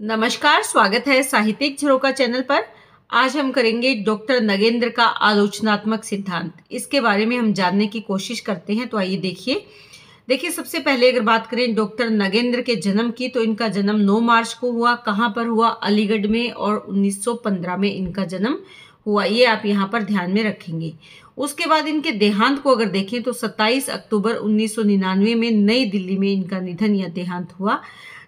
नमस्कार, स्वागत है साहित्यिक झरोका चैनल पर। आज हम करेंगे डॉक्टर नगेंद्र का आलोचनात्मक सिद्धांत। इसके बारे में हम जानने की कोशिश करते हैं तो आइए देखिए। देखिए, सबसे पहले अगर बात करें डॉक्टर नगेंद्र के जन्म की तो इनका जन्म 9 मार्च को हुआ। कहाँ पर हुआ? अलीगढ़ में और 1915 में इनका जन्म हुआ। ये आप यहाँ पर ध्यान में रखेंगे। उसके बाद इनके देहांत को अगर देखें तो 27 अक्टूबर 1999 में नई दिल्ली में इनका निधन या देहांत हुआ।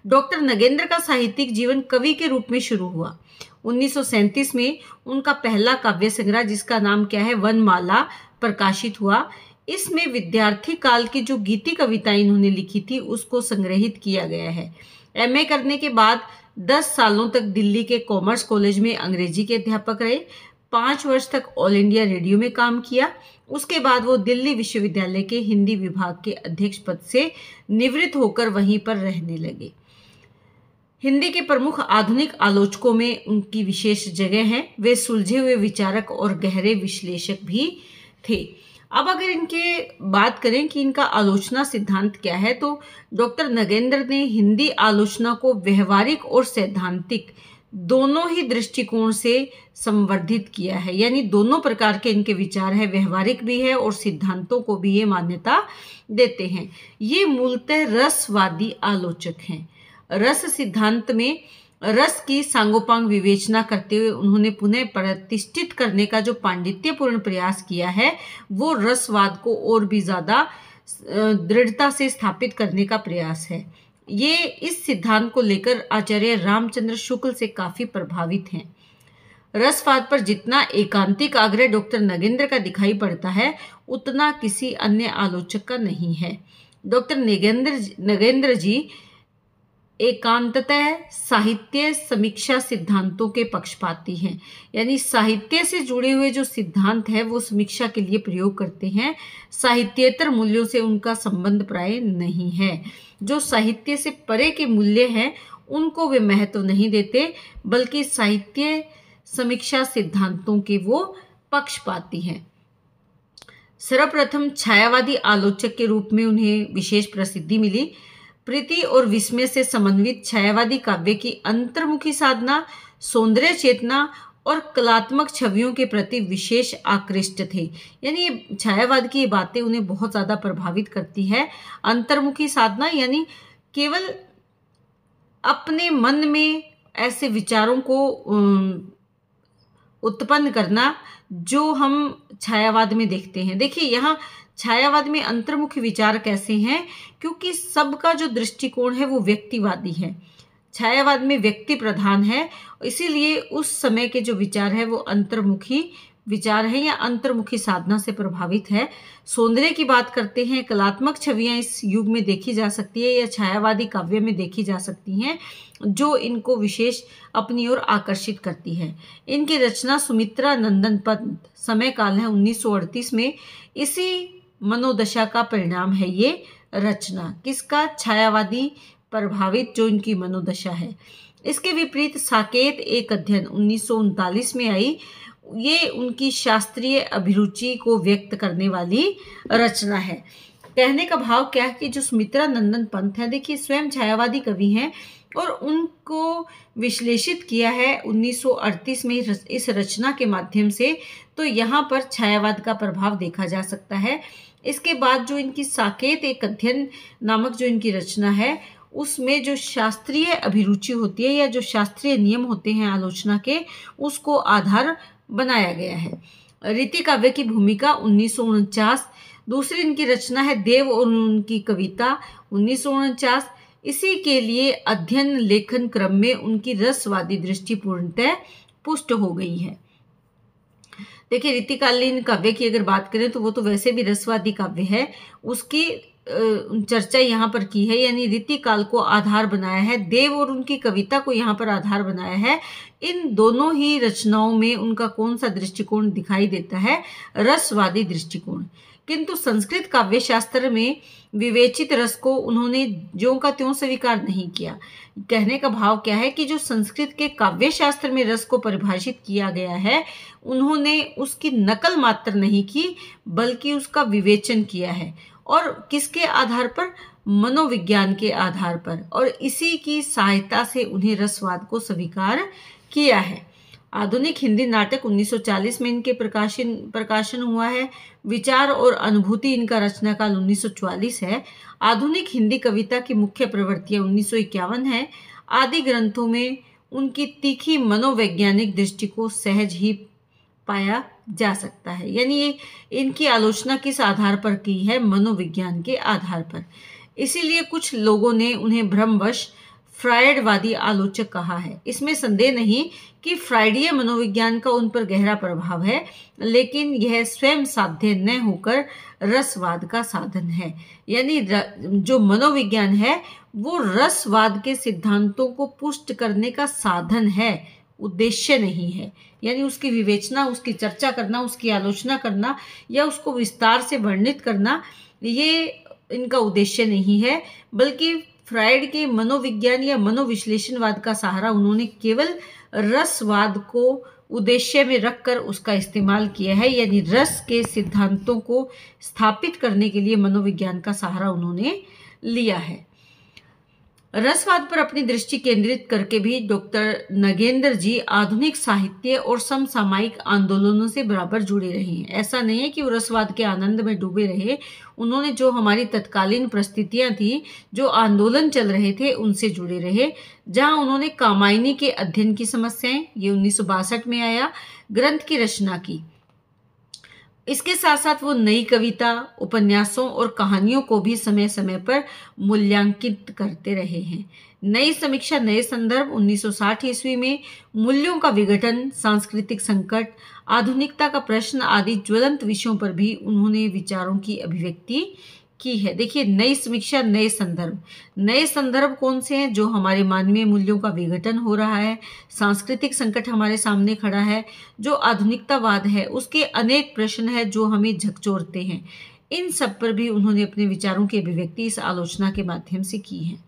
डॉक्टर नगेंद्र का साहित्यिक जीवन कवि के रूप में शुरू हुआ। 1937 में उनका पहला काव्य संग्रह, जिसका नाम क्या है? वनमाला, प्रकाशित हुआ। इसमें विद्यार्थी काल की जो गीति कविताएँ इन्होंने लिखी थी, उसको संग्रहित किया गया है। एमए करने के बाद 10 सालों तक दिल्ली के कॉमर्स कॉलेज में अंग्रेज़ी के अध्यापक रहे। पाँच वर्ष तक ऑल इंडिया रेडियो में काम किया। उसके बाद वो दिल्ली विश्वविद्यालय के हिंदी विभाग के अध्यक्ष पद से निवृत्त होकर वहीं पर रहने लगे। हिंदी के प्रमुख आधुनिक आलोचकों में उनकी विशेष जगह है। वे सुलझे हुए विचारक और गहरे विश्लेषक भी थे। अब अगर इनके बात करें कि इनका आलोचना सिद्धांत क्या है तो डॉक्टर नगेंद्र ने हिंदी आलोचना को व्यवहारिक और सैद्धांतिक दोनों ही दृष्टिकोण से संवर्धित किया है। यानी दोनों प्रकार के इनके विचार है, व्यवहारिक भी है और सिद्धांतों को भी ये मान्यता देते हैं। ये मूलतः रसवादी आलोचक हैं। रस सिद्धांत में रस की सांगोपांग विवेचना करते हुए उन्होंने पुनः प्रतिष्ठित करने का जो पांडित्यपूर्ण प्रयास किया है, वो रसवाद को और भी ज़्यादा दृढ़ता से स्थापित करने का प्रयास है। ये इस सिद्धांत को लेकर आचार्य रामचंद्र शुक्ल से काफ़ी प्रभावित हैं। रसवाद पर जितना एकांतिक आग्रह डॉक्टर नगेंद्र का दिखाई पड़ता है, उतना किसी अन्य आलोचक का नहीं है। डॉक्टर नगेंद्र नगेंद्र जी एकांततः साहित्य समीक्षा सिद्धांतों के पक्षपाती हैं। यानी साहित्य से जुड़े हुए जो सिद्धांत है, वो समीक्षा के लिए प्रयोग करते हैं। साहित्येतर मूल्यों से उनका संबंध प्राय नहीं है। जो साहित्य से परे के मूल्य हैं, उनको वे महत्व नहीं देते, बल्कि साहित्य समीक्षा सिद्धांतों के वो पक्षपाती हैं। सर्वप्रथम छायावादी आलोचक के रूप में उन्हें विशेष प्रसिद्धि मिली। प्रीति और विस्मय से समन्वित छायावादी काव्य की अंतर्मुखी साधना, सौंदर्य चेतना और कलात्मक छवियों के प्रति विशेष आकृष्ट थे। यानी ये छायावाद की बातें उन्हें बहुत ज़्यादा प्रभावित करती है। अंतर्मुखी साधना यानी केवल अपने मन में ऐसे विचारों को उत्पन्न करना जो हम छायावाद में देखते हैं। देखिए, यहाँ छायावाद में अंतर्मुखी विचार कैसे हैं? क्योंकि सबका जो दृष्टिकोण है, वो व्यक्तिवादी है। छायावाद में व्यक्ति प्रधान है, इसीलिए उस समय के जो विचार है, वो अंतर्मुखी विचार है या अंतर्मुखी साधना से प्रभावित है। सौंदर्य की बात करते हैं, कलात्मक छवियाँ इस युग में देखी जा सकती है या छायावादी काव्य में देखी जा सकती हैं, जो इनको विशेष अपनी ओर आकर्षित करती है। इनकी रचना सुमित्रा नंदन पंत समय काल है उन्नीस सौ अड़तीस में। इसी मनोदशा का परिणाम है ये रचना। किसका छायावादी प्रभावित जो इनकी मनोदशा है? इसके विपरीत साकेत एक अध्ययन उन्नीस सौ उनतालीस में आई। ये उनकी शास्त्रीय अभिरुचि को व्यक्त करने वाली रचना है। कहने का भाव क्या है कि जो सुमित्रा नंदन पंत है, देखिए, स्वयं छायावादी कवि हैं और उनको विश्लेषित किया है 1938 में इस रचना के माध्यम से। तो यहाँ पर छायावाद का प्रभाव देखा जा सकता है। इसके बाद जो इनकी साकेत एक अध्ययन नामक जो इनकी रचना है, उसमें जो शास्त्रीय अभिरुचि होती है या जो शास्त्रीय नियम होते हैं आलोचना के, उसको आधार बनाया गया है। रीति काव्य की भूमिका उन्नीस सौ उनचास, दूसरी इनकी रचना है देव और उनकी कविता उन्नीस सौ उनचास इसी के लिए अध्ययन लेखन क्रम में उनकी रसवादी दृष्टि पूर्णतः पुष्ट हो गई है। देखिए, रीतिकालीन काव्य की अगर बात करें तो वो तो वैसे भी रसवादी काव्य है। उसकी चर्चा यहाँ पर की है, यानी रीति काल को आधार बनाया है। देव और उनकी कविता को यहाँ पर आधार बनाया है। इन दोनों ही रचनाओं में उनका कौन सा दृष्टिकोण दिखाई देता है? रसवादी दृष्टिकोण। किंतु संस्कृत काव्य शास्त्र में विवेचित रस को उन्होंने ज्यो का त्यों स्वीकार नहीं किया। कहने का भाव क्या है कि जो संस्कृत के काव्य शास्त्र में रस को परिभाषित किया गया है, उन्होंने उसकी नकल मात्र नहीं की, बल्कि उसका विवेचन किया है। और किसके आधार पर? मनोविज्ञान के आधार पर। और इसी की सहायता से उन्हें रसवाद को स्वीकार किया है। आधुनिक हिंदी नाटक 1940 में इनके प्रकाशन प्रकाशन हुआ है। विचार और अनुभूति इनका रचना काल 1944 है। आधुनिक हिंदी कविता की मुख्य प्रवृत्तियाँ उन्नीस है। आदि ग्रंथों में उनकी तीखी मनोवैज्ञानिक दृष्टि को सहज ही पाया जा सकता है। यानी इनकी आलोचना किस आधार पर की है? मनोविज्ञान के आधार पर। इसीलिए कुछ लोगों ने उन्हें भ्रमवश फ्रायडवादी आलोचक कहा है। इसमें संदेह नहीं कि फ्राइडीय मनोविज्ञान का उन पर गहरा प्रभाव है, लेकिन यह स्वयं साध्य न होकर रसवाद का साधन है। यानी जो मनोविज्ञान है, वो रसवाद के सिद्धांतों को पुष्ट करने का साधन है, उद्देश्य नहीं है। यानी उसकी विवेचना, उसकी चर्चा करना, उसकी आलोचना करना या उसको विस्तार से वर्णित करना, ये इनका उद्देश्य नहीं है, बल्कि फ्राइड के मनोविज्ञान या मनोविश्लेषणवाद का सहारा उन्होंने केवल रसवाद को उद्देश्य में रखकर उसका इस्तेमाल किया है, यानी रस के सिद्धांतों को स्थापित करने के लिए मनोविज्ञान का सहारा उन्होंने लिया है। रसवाद पर अपनी दृष्टि केंद्रित करके भी डॉक्टर नगेंद्र जी आधुनिक साहित्य और समसामयिक आंदोलनों से बराबर जुड़े रहे हैं। ऐसा नहीं है कि वो रसवाद के आनंद में डूबे रहे। उन्होंने जो हमारी तत्कालीन परिस्थितियाँ थी, जो आंदोलन चल रहे थे, उनसे जुड़े रहे। जहाँ उन्होंने कामायनी के अध्ययन की समस्याएँ, ये उन्नीस सौ बासठ में आया, ग्रंथ की रचना की। इसके साथ साथ वो नई कविता, उपन्यासों और कहानियों को भी समय समय पर मूल्यांकित करते रहे हैं। नई समीक्षा, नए संदर्भ 1960 ईस्वी में मूल्यों का विघटन, सांस्कृतिक संकट, आधुनिकता का प्रश्न आदि ज्वलंत विषयों पर भी उन्होंने विचारों की अभिव्यक्ति की है। देखिए, नई समीक्षा, नए संदर्भ। नए संदर्भ कौन से हैं? जो हमारे मानवीय मूल्यों का विघटन हो रहा है, सांस्कृतिक संकट हमारे सामने खड़ा है, जो आधुनिकतावाद है, उसके अनेक प्रश्न है जो हमें झकझोरते हैं। इन सब पर भी उन्होंने अपने विचारों की अभिव्यक्ति इस आलोचना के माध्यम से की है।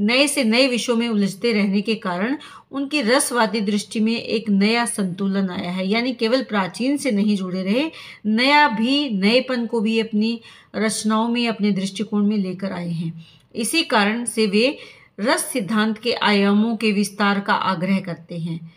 नए से नए विषयों में उलझते रहने के कारण उनकी रसवादी दृष्टि में एक नया संतुलन आया है। यानी केवल प्राचीन से नहीं जुड़े रहे, नया भी, नएपन को भी अपनी रचनाओं में, अपने दृष्टिकोण में लेकर आए हैं। इसी कारण से वे रस सिद्धांत के आयामों के विस्तार का आग्रह करते हैं।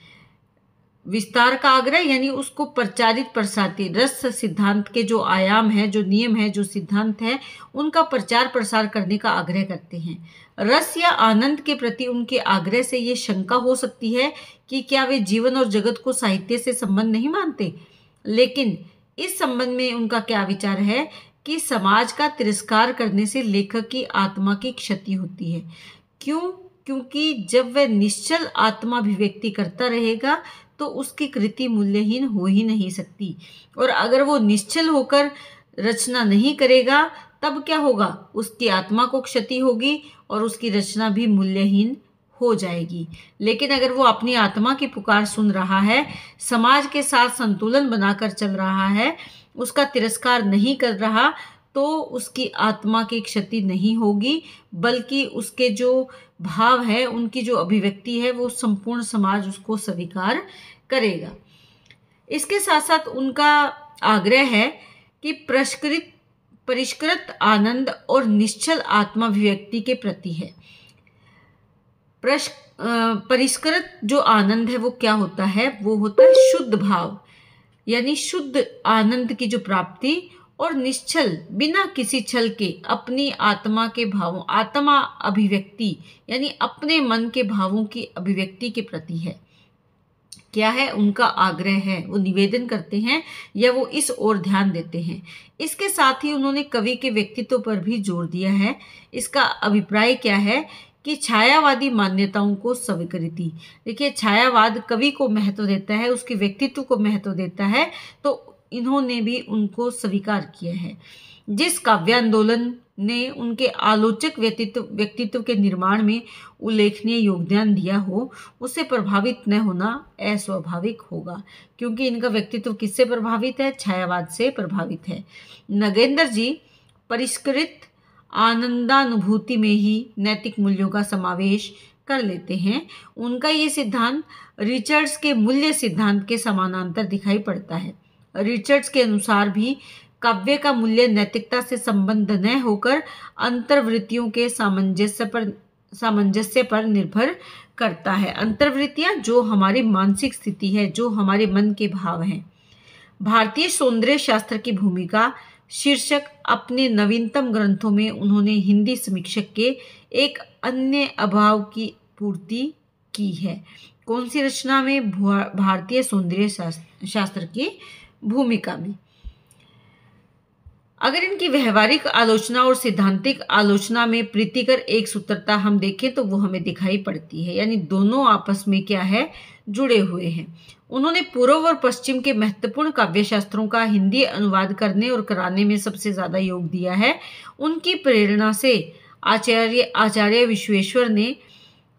विस्तार का आग्रह यानी उसको प्रचारित, प्रसारती। रस सिद्धांत के जो आयाम है, जो नियम है, जो सिद्धांत है, उनका प्रचार प्रसार करने का आग्रह करते हैं। रस या आनंद के प्रति उनके आग्रह से ये शंका हो सकती है कि क्या वे जीवन और जगत को साहित्य से संबंध नहीं मानते? लेकिन इस संबंध में उनका क्या विचार है कि समाज का तिरस्कार करने से लेखक की आत्मा की क्षति होती है। क्यों? क्योंकि जब वह निश्चल आत्मा अभिव्यक्ति करता रहेगा तो उसकी कृति मूल्यहीन हो ही नहीं सकती। और अगर वो निश्चल होकर रचना नहीं करेगा तब क्या होगा? उसकी आत्मा को क्षति होगी और उसकी रचना भी मूल्यहीन हो जाएगी। लेकिन अगर वो अपनी आत्मा की पुकार सुन रहा है, समाज के साथ संतुलन बनाकर चल रहा है, उसका तिरस्कार नहीं कर रहा तो उसकी आत्मा की क्षति नहीं होगी, बल्कि उसके जो भाव है, उनकी जो अभिव्यक्ति है, वो संपूर्ण समाज उसको स्वीकार करेगा। इसके साथ साथ उनका आग्रह है कि प्रष्कृत परिष्कृत आनंद और निश्चल आत्माभिव्यक्ति के प्रति है। परिष्कृत जो आनंद है वो क्या होता है? वो होता है शुद्ध भाव, यानी शुद्ध आनंद की जो प्राप्ति और निश्चल, बिना किसी छल के अपनी आत्मा के भावों, आत्मा अभिव्यक्ति, यानी अपने मन के भावों की अभिव्यक्ति के प्रति है। क्या है, उनका आग्रह है, वो निवेदन करते हैं या वो इस ओर ध्यान देते हैं। इसके साथ ही उन्होंने कवि के व्यक्तित्व पर भी ज़ोर दिया है। इसका अभिप्राय क्या है कि छायावादी मान्यताओं को स्वीकृति। देखिए, छायावाद कवि को महत्व देता है, उसके व्यक्तित्व को महत्व देता है तो इन्होंने भी उनको स्वीकार किया है। जिस काव्य आंदोलन ने उनके आलोचक व्यक्तित्व व्यक्तित्व के निर्माण में उल्लेखनीय योगदान दिया हो, उससे प्रभावित न होना अस्वाभाविक होगा। क्योंकि इनका व्यक्तित्व किससे प्रभावित है? छायावाद से प्रभावित है। नगेंद्र जी, परिष्कृत आनंदानुभूति में ही नैतिक मूल्यों का समावेश कर लेते हैं। उनका ये सिद्धांत रिचर्ड्स के मूल्य सिद्धांत के समानांतर दिखाई पड़ता है। रिचर्ड्स के अनुसार भी काव्य का मूल्य नैतिकता से संबंध न होकर अंतर्वृत्तियों के सामंजस्य पर सामंजस्य पर निर्भर करता है। अंतर्वृत्तियाँ जो हमारी मानसिक स्थिति है, जो हमारे मन के भाव हैं। भारतीय सौंदर्य शास्त्र की भूमिका, शीर्षक अपने नवीनतम ग्रंथों में उन्होंने हिंदी समीक्षक के एक अन्य अभाव की पूर्ति की है। कौन सी रचना में भारतीय सौंदर्य शास्त्र की भूमिका में? अगर इनकी व्यवहारिक आलोचना और सिद्धांतिक आलोचना में प्रीतिकर एक सूत्रता हम देखें तो वो हमें दिखाई पड़ती है। यानी दोनों आपस में क्या है? जुड़े हुए हैं। उन्होंने पूर्व और पश्चिम के महत्वपूर्ण काव्य शास्त्रों का हिंदी अनुवाद करने और कराने में सबसे ज़्यादा योग दिया है। उनकी प्रेरणा से आचार्य आचार्य विश्वेश्वर ने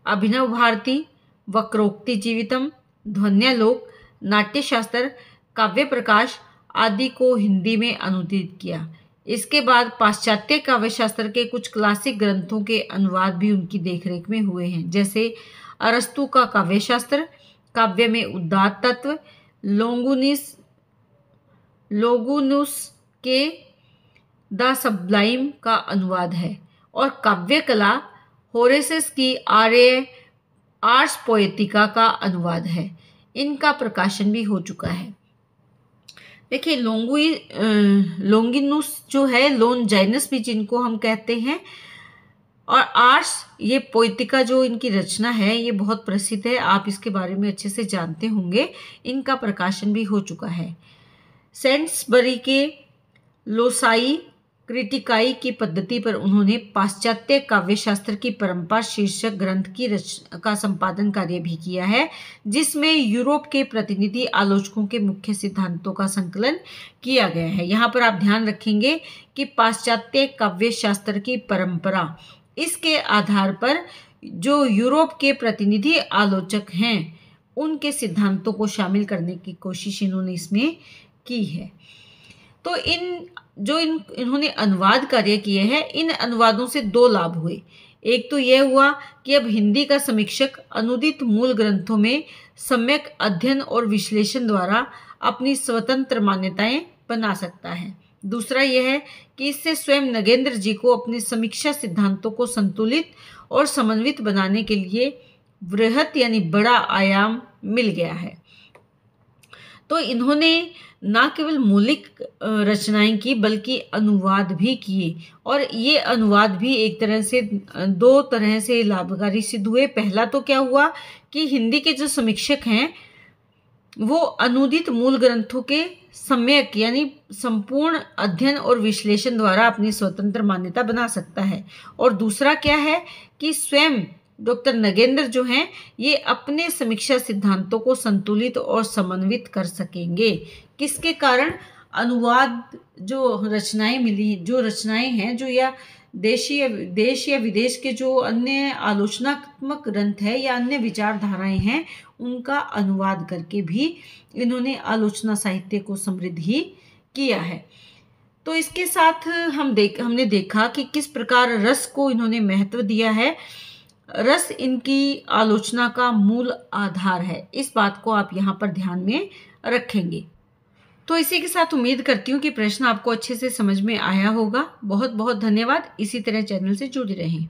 अभिनव भारती, वक्रोक्ति जीवितम, ध्वन्यालोक, नाट्यशास्त्र, काव्य प्रकाश आदि को हिंदी में अनुदित किया। इसके बाद पाश्चात्य काव्यशास्त्र के कुछ क्लासिक ग्रंथों के अनुवाद भी उनकी देखरेख में हुए हैं। जैसे अरस्तु का काव्यशास्त्र, काव्य में उदात तत्व, लोंगुनिस, लोगुनुस के द सब्लाइम का अनुवाद है और काव्य कला होरेसिस की आर्य, आर्स पोएतिका का अनुवाद है। इनका प्रकाशन भी हो चुका है। देखिए, लोंगुई लोंगिनुस जो है लोन जैनस भी जिनको हम कहते हैं, और आर्ट्स ये पोइतिका जो इनकी रचना है, ये बहुत प्रसिद्ध है, आप इसके बारे में अच्छे से जानते होंगे, इनका प्रकाशन भी हो चुका है। सेंट्सबरी के लोसाई क्रिटिकाई की पद्धति पर उन्होंने पाश्चात्य काव्यशास्त्र की परंपरा शीर्षक ग्रंथ की रच, का संपादन कार्य भी किया है, जिसमें यूरोप के प्रतिनिधि आलोचकों के मुख्य सिद्धांतों का संकलन किया गया है। यहाँ पर आप ध्यान रखेंगे कि पाश्चात्य काव्यशास्त्र की परंपरा, इसके आधार पर जो यूरोप के प्रतिनिधि आलोचक हैं, उनके सिद्धांतों को शामिल करने की कोशिश इन्होंने इसमें की है। तो इन, जो इन, इन्होंने अनुवाद कार्य किए हैं, इन अनुवादों से दो लाभ हुए। एक तो यह हुआ कि अब हिंदी का समीक्षक अनुदित मूल ग्रंथों में सम्यक अध्ययन और विश्लेषण द्वारा अपनी स्वतंत्र मान्यताएँ बना सकता है। दूसरा यह है कि इससे स्वयं नगेंद्र जी को अपने समीक्षा सिद्धांतों को संतुलित और समन्वित बनाने के लिए वृहत यानी बड़ा आयाम मिल गया है। तो इन्होंने न केवल मौलिक रचनाएँ की, बल्कि अनुवाद भी किए। और ये अनुवाद भी एक तरह से दो तरह से लाभकारी सिद्ध हुए। पहला तो क्या हुआ कि हिंदी के जो समीक्षक हैं, वो अनुदित मूल ग्रंथों के सम्यक, यानी संपूर्ण अध्ययन और विश्लेषण द्वारा अपनी स्वतंत्र मान्यता बना सकता है। और दूसरा क्या है कि स्वयं डॉक्टर नगेंद्र जो हैं, ये अपने समीक्षा सिद्धांतों को संतुलित और समन्वित कर सकेंगे। किसके कारण अनुवाद जो रचनाएँ मिली, जो रचनाएँ हैं, जो या देशीय, देश या विदेश के जो अन्य आलोचनात्मक ग्रंथ है या अन्य विचारधाराएँ हैं, उनका अनुवाद करके भी इन्होंने आलोचना साहित्य को समृद्ध ही किया है। तो इसके साथ हम देख, हमने देखा कि किस प्रकार रस को इन्होंने महत्व दिया है। रस इनकी आलोचना का मूल आधार है। इस बात को आप यहाँ पर ध्यान में रखेंगे। तो इसी के साथ उम्मीद करती हूँ कि प्रश्न आपको अच्छे से समझ में आया होगा। बहुत बहुत धन्यवाद। इसी तरह चैनल से जुड़े रहें।